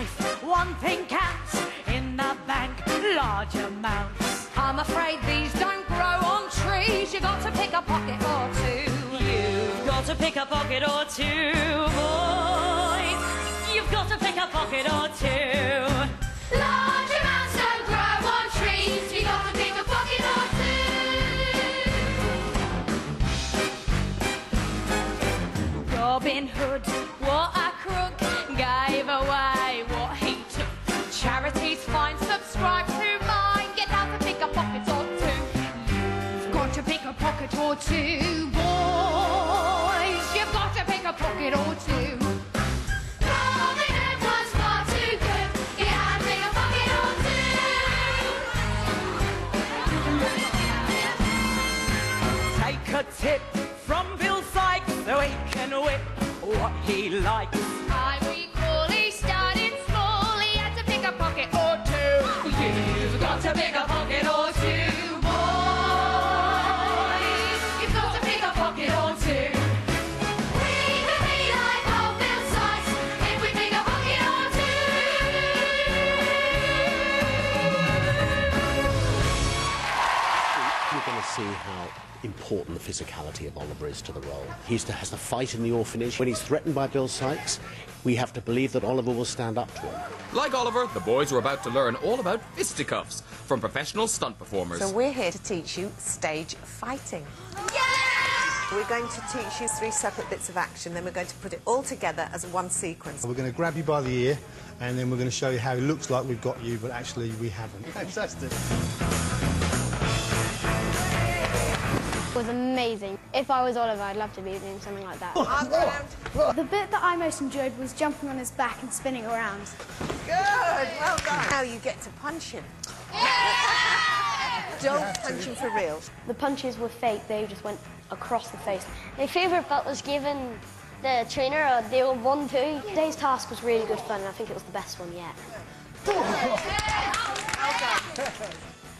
life, one thing counts. In the bank, large amounts. I'm afraid these don't grow on trees. You've got to pick a pocket or two. You've got to pick a pocket or two, boys. You've got to pick a pocket or two. Large amounts Fine, subscribe to mine. Get out to pick a pocket or two. You've got to pick a pocket or two, boys. You've got to pick a pocket or two. Take a tip from Bill Sikes so he can whip what he likes. Important the physicality of Oliver is to the role. He used to- has to fight in the orphanage. When he's threatened by Bill Sikes, we have to believe that Oliver will stand up to him. Like Oliver, the boys are about to learn all about fisticuffs from professional stunt performers. So we're here to teach you stage fighting. Yeah! We're going to teach you three separate bits of action, then we're going to put it all together as one sequence. We're going to grab you by the ear, and then we're going to show you how it looks like we've got you, but actually we haven't. Fantastic. Was amazing. If I was Oliver, I'd love to be doing something like that. The bit that I most enjoyed was jumping on his back and spinning around. Good, well done. Now you get to punch him. Don't punch him for real. The punches were fake, they just went across the face. My favourite bit was giving the trainer a deal one two. Today's task was really good fun and I think it was the best one yet.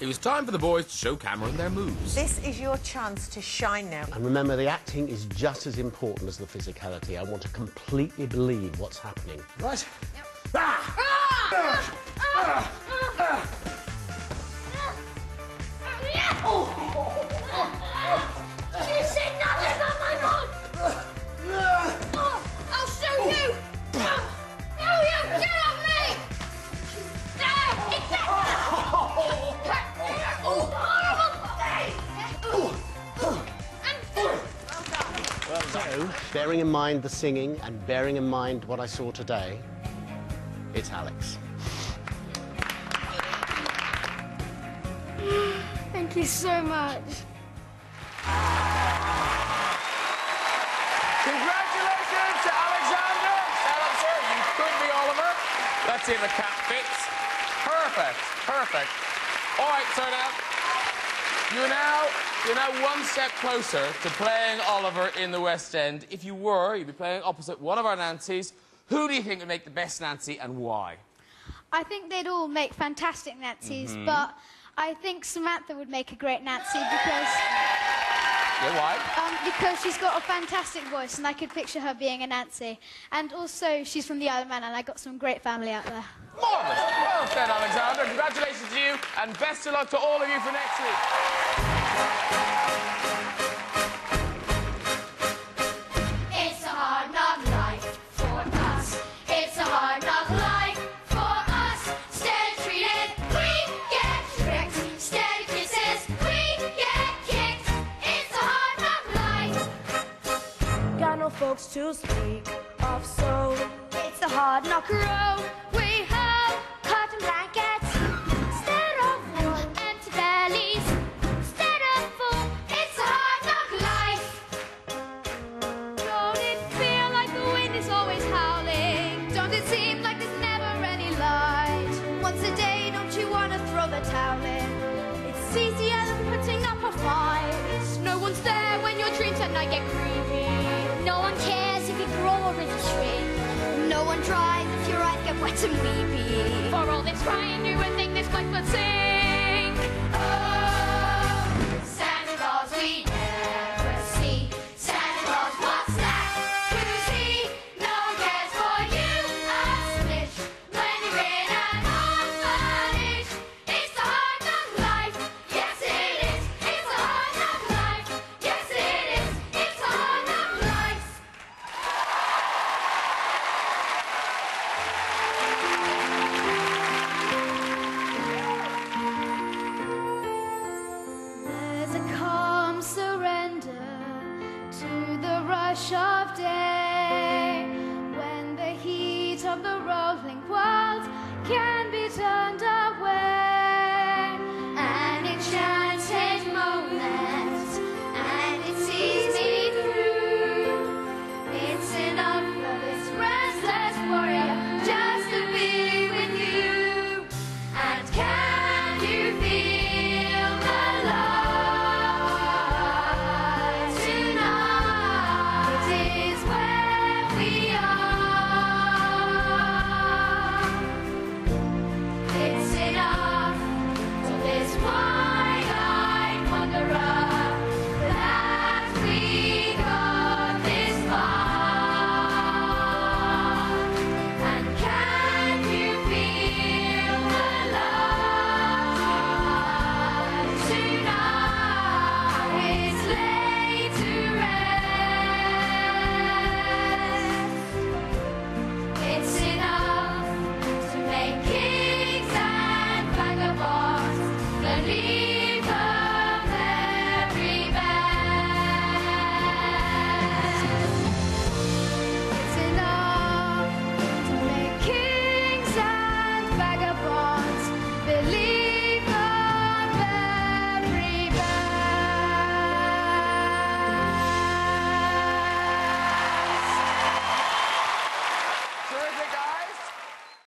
It was time for the boys to show Cameron their moves. This is your chance to shine now. And remember, the acting is just as important as the physicality. I want to completely believe what's happening. Right. You bearing in mind the singing and bearing in mind what I saw today, it's Alex. Thank you so much. Congratulations to Alexander! Stand up, sir. You could be Oliver. Let's see if the cap fits. Perfect, perfect. All right, so now you're now you're now one step closer to playing Oliver in the West End. If you were, you'd be playing opposite one of our Nancys. Who do you think would make the best Nancy and why? I think they'd all make fantastic Nancys, Mm-hmm. but I think Samantha would make a great Nancy because Yeah, why? um, because she's got a fantastic voice, and I could picture her being a Nancy. And also, she's from the Isle of Man, and I got some great family out there. Marvellous. Well said, Alexander. Congratulations you, and best of luck to all of you for next week. It's a hard knock life for us. It's a hard knock life for us. Steady treated, we get tricked. Steady kisses, we get kicked. It's a hard knock life. Got no folks to speak of, so It's a hard knock row. We have towel in? It's easier than putting up a fight. No one's there when your dreams at night get creepy. No one cares if you grow a river tree. No one drives if your eyes get wet and weepy. For all this crying, you would think this place would sing.